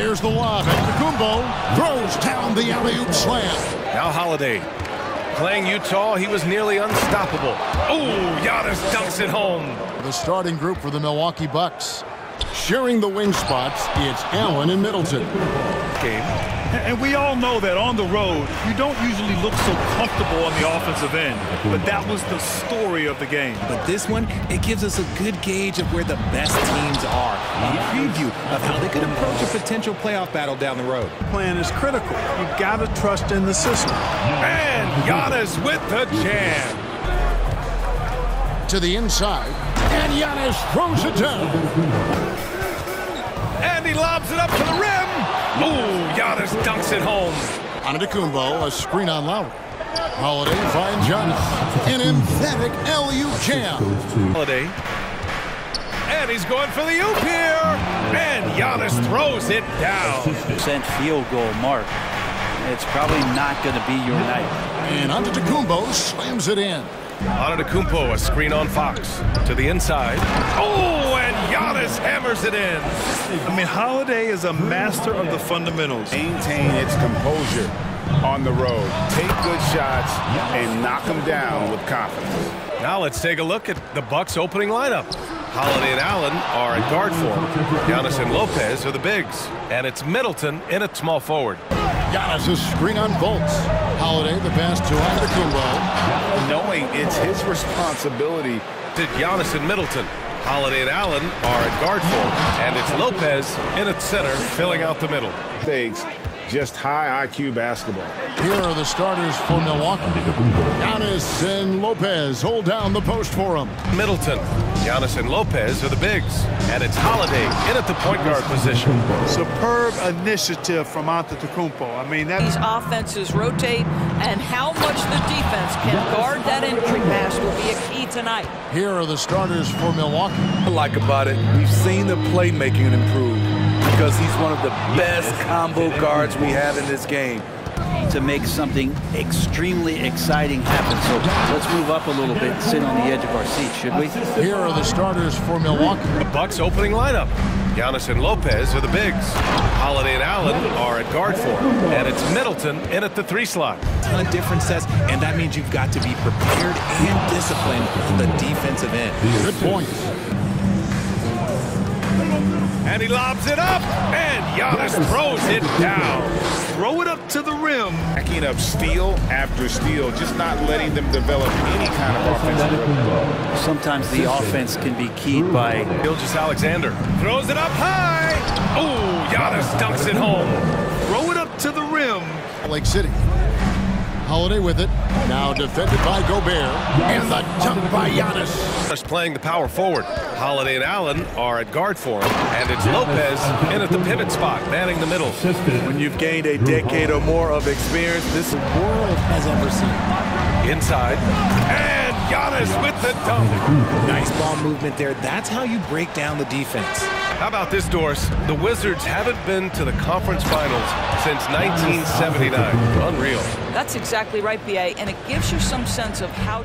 There's the lob. Kumbo throws down the alley-oop slam. Now Holiday. Playing Utah, he was nearly unstoppable. Oh, Giannis dunks it home. The starting group for the Milwaukee Bucks. Sharing the wing spots, it's Allen and Middleton. Game. And we all know that on the road, you don't usually look so comfortable on the offensive end. But that was the story of the game. But this one, it gives us a good gauge of where the best teams are. A preview of how they could approach a potential playoff battle down the road. Plan is critical. You got to trust in the system. And Giannis with the jam. To the inside, and Giannis throws it down. And he lobs it up to the rim. Ooh, Giannis dunks it home. Antetokounmpo, a screen on Lowry. Holiday finds Giannis. An emphatic LU jam. Holiday. And he's going for the oop here. And Giannis throws it down. Percent field goal mark. It's probably not going to be your night. And Antetokounmpo slams it in. Antetokounmpo, a screen on Fox. To the inside. Oh, and Giannis hammers it in. I mean, Holiday is a master of the fundamentals. Maintain its composure on the road. Take good shots and knock them down with confidence. Now let's take a look at the Bucks opening lineup. Holiday and Allen are at guard form. Giannis and Lopez are the bigs. And it's Middleton in at small forward. Giannis' screen on Bolts. Holiday the pass to Antetokounmpo. Knowing it's his responsibility. To Giannis and Middleton. Holiday and Allen are at guard form. And it's Lopez in at center, filling out the middle. Thanks. Just high IQ basketball. Here are the starters for Milwaukee. Giannis and Lopez hold down the post for him. Middleton. Giannis and Lopez are the bigs. And it's Holiday in at the point guard position. Superb initiative from Antetokounmpo. I mean, that These offenses rotate, and how much the defense can guard that entry pass will be a key tonight. Here are the starters for Milwaukee. I like about it, we've seen the playmaking improve because he's one of the best combo guards we have in this game. To make something extremely exciting happen. So let's move up a little bit and sit on the edge of our seat, should we? Here are the starters for Milwaukee. The Bucks opening lineup. Giannis and Lopez are the bigs. Holiday and Allen are at guard form. And it's Middleton in at the three slot. A ton of different sets, and that means you've got to be prepared and disciplined on the defensive end. Good point. And he lobs it up. And Giannis throws it down. throw it up to the rim. Backing up steal after steal, just not letting them develop any kind of offensive rhythm. Sometimes the offense can be keyed by Gilgeous-Alexander throws it up high. Oh, Giannis dunks it home. Throw it up to the rim. Lake City. Holiday with it. Now defended by Gobert. And the dunk by Giannis. Giannis playing the power forward. Holiday and Allen are at guard for him. And it's Lopez in at the pivot spot, manning the middle. When you've gained a decade or more of experience, this World has ever seen. Inside. And Giannis with the dunk. Nice ball movement there. That's how you break down the defense. How about this, Doris? The Wizards haven't been to the conference finals since 1979. Unreal. That's exactly right, BA, and it gives you some sense of how